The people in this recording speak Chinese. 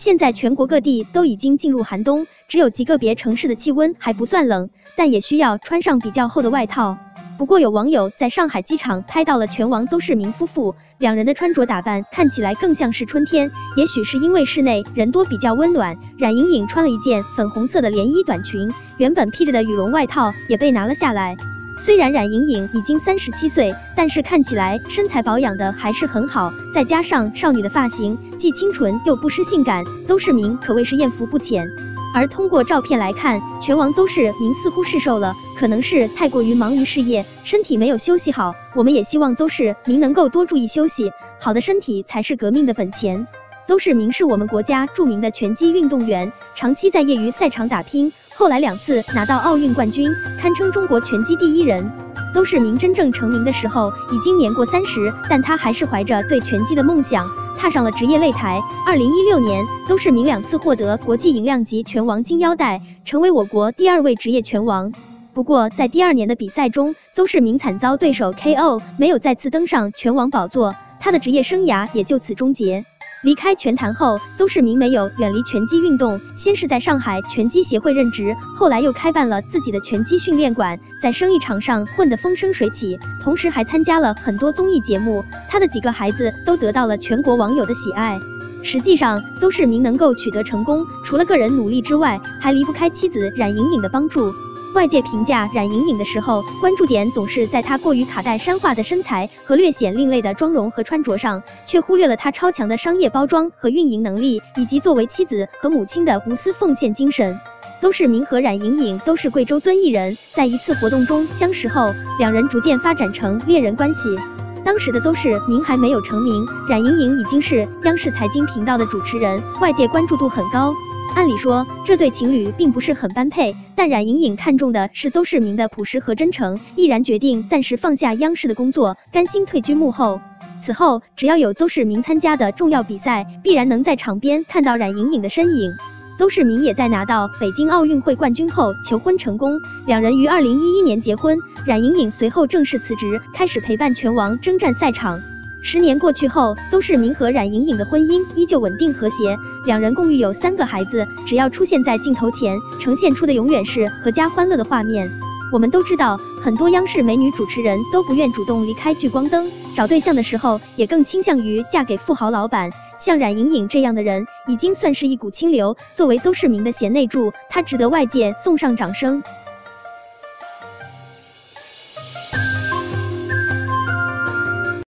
现在全国各地都已经进入寒冬，只有极个别城市的气温还不算冷，但也需要穿上比较厚的外套。不过有网友在上海机场拍到了拳王邹市明夫妇，两人的穿着打扮看起来更像是春天，也许是因为室内人多比较温暖。冉莹颖穿了一件粉红色的连衣短裙，原本披着的羽绒外套也被拿了下来。虽然冉莹颖已经三十七岁，但是看起来身材保养的还是很好，再加上少女的发型，既清纯又不失性感，邹市明可谓是艳福不浅。而通过照片来看，拳王邹市明似乎是瘦了，可能是太过于忙于事业，身体没有休息好。我们也希望邹市明能够多注意休息，好的身体才是革命的本钱。邹市明是我们国家著名的拳击运动员，长期在业余赛场打拼，后来两次拿到奥运冠军，堪称中国拳击第一人。邹市明真正成名的时候已经年过三十，但他还是怀着对拳击的梦想，踏上了职业擂台。二零一六年，邹市明两次获得国际银量级拳王金腰带，成为我国第二位职业拳王。不过在第二年的比赛中，邹市明惨遭对手 KO，没有再次登上拳王宝座，他的职业生涯也就此终结。离开拳坛后，邹市明没有远离拳击运动，先是在上海拳击协会任职，后来又开办了自己的拳击训练馆，在生意场上混得风生水起，同时还参加了很多综艺节目。他的几个孩子都得到了全国网友的喜爱。实际上，邹市明能够取得成功，除了个人努力之外，还离不开妻子冉莹颖的帮助。外界评价冉莹颖的时候，关注点总是在她过于卡带山化的身材和略显另类的妆容和穿着上，却忽略了她超强的商业包装和运营能力，以及作为妻子和母亲的无私奉献精神。邹市明和冉莹颖都是贵州遵义人，在一次活动中相识后，两人逐渐发展成恋人关系。当时的邹市明还没有成名，冉莹颖已经是央视财经频道的主持人，外界关注度很高。按理说，这对情侣并不是很般配，但冉莹颖看中的是邹市明的朴实和真诚，毅然决定暂时放下央视的工作，甘心退居幕后。此后，只要有邹市明参加的重要比赛，必然能在场边看到冉莹颖的身影。邹市明也在拿到北京奥运会冠军后求婚成功，两人于二零一一年结婚。冉莹颖随后正式辞职，开始陪伴拳王征战赛场。十年过去后，邹市明和冉莹颖的婚姻依旧稳定和谐，两人共育有三个孩子。只要出现在镜头前，呈现出的永远是阖家欢乐的画面。我们都知道，很多央视美女主持人都不愿主动离开聚光灯，找对象的时候也更倾向于嫁给富豪老板。像冉莹颖这样的人，已经算是一股清流。作为邹市明的贤内助，她值得外界送上掌声。